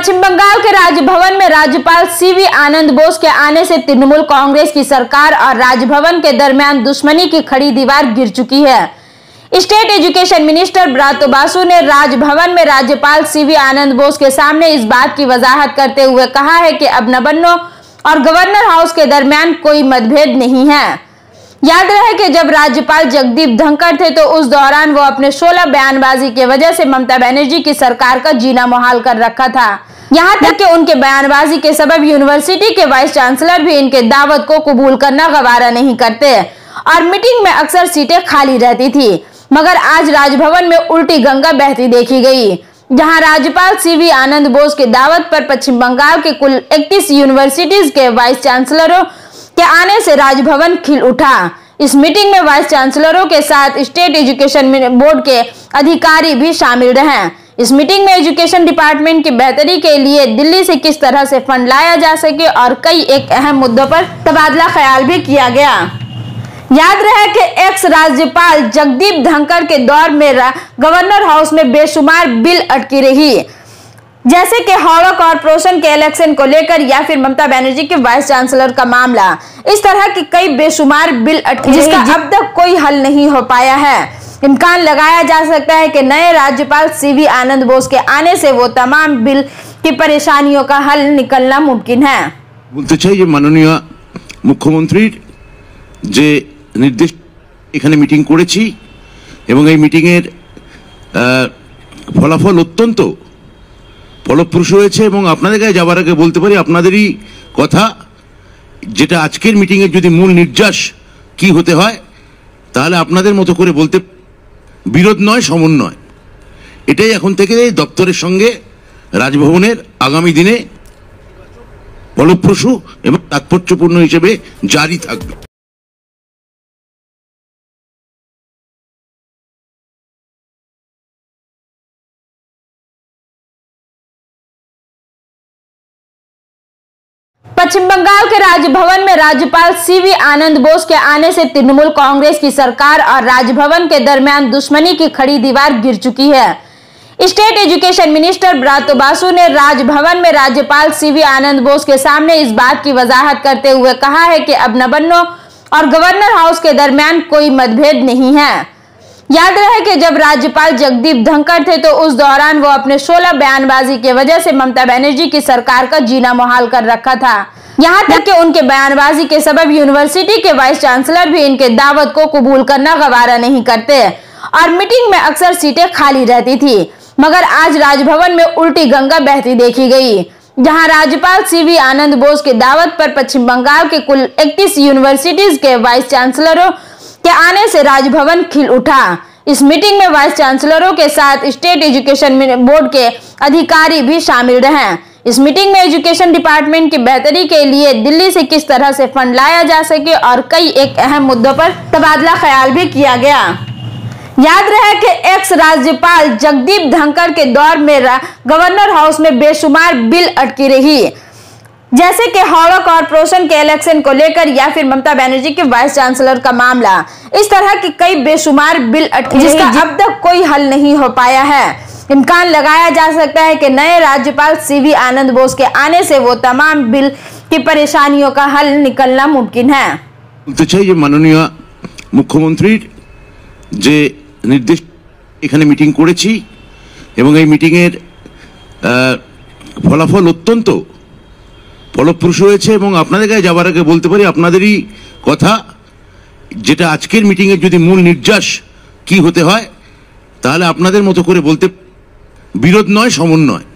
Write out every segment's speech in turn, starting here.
पश्चिम बंगाल के राजभवन में राज्यपाल सीवी आनंद बोस के आने से तृणमूल कांग्रेस की सरकार और राजभवन के दरमियान दुश्मनी की खड़ी दीवार गिर चुकी है। State education minister Bratya Basu ने राजभवन में राज्यपाल सीवी आनंद बोस के सामने इस बात की वजाहत करते हुए कहा है कि अब नबन्नो और गवर्नर हाउस के दरमियान कोई मतभेद नहीं है। याद रहे कि जब राज्यपाल जगदीप धनखड़ थे तो उस दौरान वो अपने 16 बयानबाजी की वजह से ममता बनर्जी की सरकार का जीना मुहाल कर रखा था। यहाँ तक कि उनके बयानबाजी के सबब यूनिवर्सिटी के वाइस चांसलर भी इनके दावत को कबूल करना गवारा नहीं करते। और मीटिंग में अक्सर सीटें खाली रहती थी, मगर आज राजभवन में उल्टी गंगा बहती देखी गई, जहाँ राज्यपाल सीवी आनंद बोस के दावत पर पश्चिम बंगाल के कुल 31 यूनिवर्सिटीज के वाइस चांसलरों के आने से राजभवन खिल उठा। इस मीटिंग में वाइस चांसलरों के साथ स्टेट एजुकेशन बोर्ड के अधिकारी भी शामिल रहे। इस मीटिंग में एजुकेशन डिपार्टमेंट की बेहतरी के लिए दिल्ली से किस तरह से फंड लाया जा सके और कई एक अहम मुद्दों पर तबादला ख्याल भी किया गया। याद रहे कि एक्स राज्यपाल जगदीप धनखड़ के दौर में गवर्नर हाउस में बेशुमार बिल अटकी रही। जैसे कि हावड़ा कॉरपोरेशन के इलेक्शन को लेकर या फिर ममता बनर्जी के वाइस चांसलर का मामला। इस तरह की कई बेशुमार बिल अटकी जिसका अब तक कोई हल नहीं हो पाया है। इम्कान लगाया जा सकता है कि नए राज्यपाल सीवी आनंद बोस के आने से वो तमाम बिल की परेशानियों का हल निकलना मुमकिन है বলতে চাই যে মাননীয় মুখ্যমন্ত্রীর যে নির্দেশ এখানে মিটিং করেছি এবং এই মিটিংয়ের আহ, ফলাফল অত্যন্ত ফলপ্রসূ হয়েছে এবং আপনাদের কাছে যাওয়ার আগে বলতে পারি আপনাদেরই কথা যেটা আজকের মিটিংয়ের যদি মূল নির্যাস কি হতে হয় তাহলে আপনাদের মতো করে বলতে বিরোধ নয় সমন্বয় এটাই এখন থেকে দপ্তরের সঙ্গে রাজভবনের আগামী দিনে ফলপ্রসূ এবং তাৎপর্যপূর্ণ হিসেবে জারি থাকবে। पश्चिम बंगाल के राजभवन में राज्यपाल सीवी आनंद बोस के आने से तृणमूल कांग्रेस की सरकार और राजभवन के दरमियान दुश्मनी की खड़ी दीवार गिर चुकी है। State education minister Bratya Basu ने राजभवन में राज्यपाल सीवी आनंद बोस के सामने इस बात की वजाहत करते हुए कहा है कि अब नबन्नो और गवर्नर हाउस के दरमियान कोई मतभेद नहीं है। याद रहे कि जब राज्यपाल जगदीप धनखड़ थे तो उस दौरान वो अपने 16 बयानबाजी की वजह से ममता बनर्जी की सरकार का जीना मुहाल कर रखा था। यहाँ तक कि उनके बयानबाजी के सबब यूनिवर्सिटी के वाइस चांसलर भी इनके दावत को कबूल करना गवारा नहीं करते। और मीटिंग में अक्सर सीटें खाली रहती थी, मगर आज राजभवन में उल्टी गंगा बहती देखी गई, जहाँ राज्यपाल सीवी आनंद बोस की दावत पर पश्चिम बंगाल के कुल 31 यूनिवर्सिटीज के वाइस चांसलरों के आने से राजभवन खिल उठा। इस मीटिंग में वाइस चांसलरों के साथ स्टेट एजुकेशन बोर्ड के अधिकारी भी शामिल रहे। इस मीटिंग में एजुकेशन डिपार्टमेंट की बेहतरी के लिए दिल्ली से किस तरह से फंड लाया जा सके और कई एक अहम मुद्दों पर तबादला ख्याल भी किया गया। याद रहे कि एक्स राज्यपाल जगदीप धनखड़ के दौर में गवर्नर हाउस में बेशुमार बिल अटकी रही। जैसे कि हावड़ा कॉरपोरेशन के इलेक्शन को लेकर या फिर ममता बनर्जी के वाइस चांसलर का मामला। इस तरह की कई बेशुमार बिल अटकी जिसका अब तक कोई हल नहीं हो पाया है। इम्कान लगाया जा सकता है कि नए राज्यपाल सीवी आनंद बोस के आने से वो तमाम बिल की परेशानियों का हल निकलना मुमकिन है বলতে চাই যে মাননীয় মুখ্যমন্ত্রীর যে নির্দেশ এখানে মিটিং করেছি এবং এই মিটিংয়ের আহ, ফলাফল অত্যন্ত ফলপ্রসূ হয়েছে এবং আপনাদের কাছে যাওয়ার আগে বলতে পারি আপনাদেরই কথা যেটা আজকের মিটিংয়ের যদি মূল নির্যাস কি হতে হয় তাহলে আপনাদের মতো করে বলতে বিরোধ নয় সমন্বয়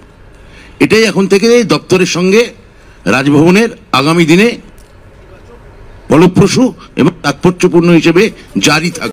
এটাই এখন থেকে দপ্তরের সঙ্গে রাজভবনের আগামী দিনে ফলপ্রসূ এবং তাৎপর্যপূর্ণ হিসেবে জারি থাকবে।